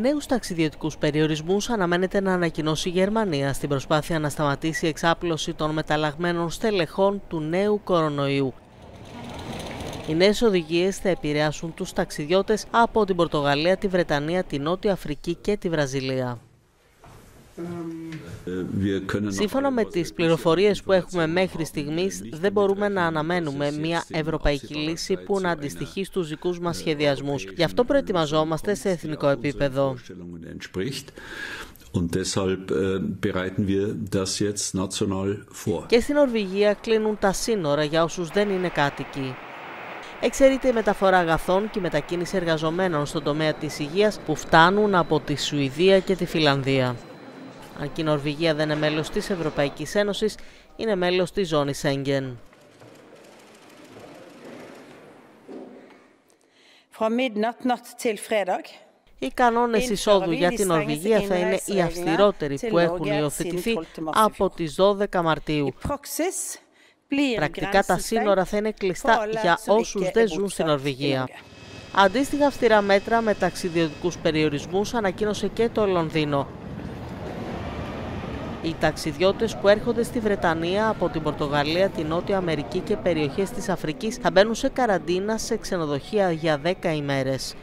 Νέους ταξιδιωτικούς περιορισμούς αναμένεται να ανακοινώσει η Γερμανία στην προσπάθεια να σταματήσει η εξάπλωση των μεταλλαγμένων στελεχών του νέου κορονοϊού. Οι νέες οδηγίες θα επηρεάσουν τους ταξιδιώτες από την Πορτογαλία, τη Βρετανία, τη Νότια Αφρική και τη Βραζιλία. Σύμφωνα με τις πληροφορίες που έχουμε μέχρι στιγμής, δεν μπορούμε να αναμένουμε μια ευρωπαϊκή λύση που να αντιστοιχεί στους δικούς μας σχεδιασμούς. Γι' αυτό προετοιμαζόμαστε σε εθνικό επίπεδο. Και στην Νορβηγία κλείνουν τα σύνορα για όσους δεν είναι κάτοικοι. Εξαιρείται η μεταφορά αγαθών και η μετακίνηση εργαζομένων στον τομέα της υγείας που φτάνουν από τη Σουηδία και τη Φιλανδία. Αν και η Νορβηγία δεν είναι μέλος της Ευρωπαϊκής Ένωσης, είναι μέλος της ζώνης Σέγγεν. Οι κανόνες εισόδου για την Νορβηγία θα είναι οι αυστηρότεροι που έχουν υιοθετηθεί από τις 12 Μαρτίου. Πρακτικά τα σύνορα θα είναι κλειστά για όσους δεν ζουν στην Νορβηγία. Αντίστοιχα αυστηρά μέτρα με ταξιδιωτικούς περιορισμούς ανακοίνωσε και το Λονδίνο. Οι ταξιδιώτες που έρχονται στη Βρετανία από την Πορτογαλία, την Νότια Αμερική και περιοχές της Αφρικής θα μπαίνουν σε καραντίνα σε ξενοδοχεία για 10 ημέρες.